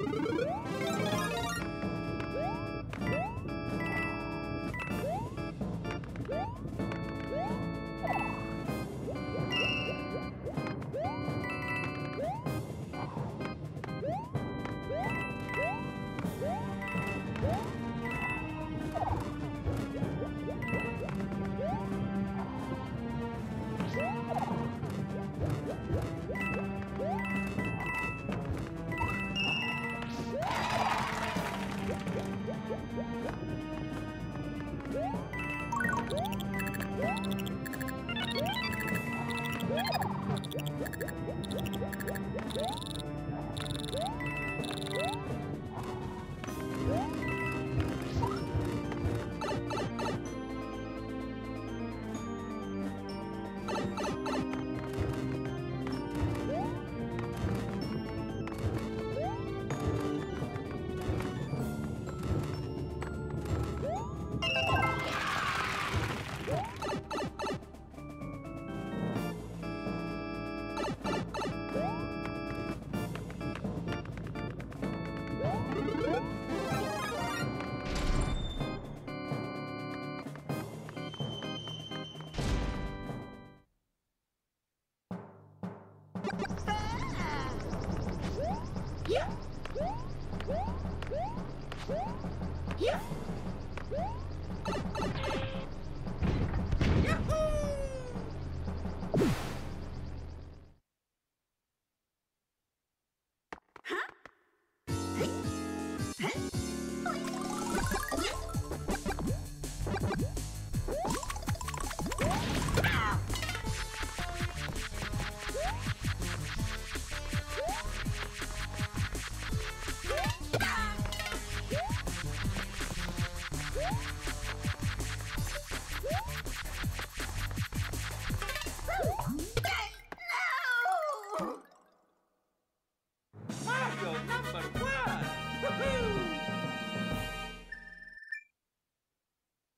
you Woo! Huh? Huh?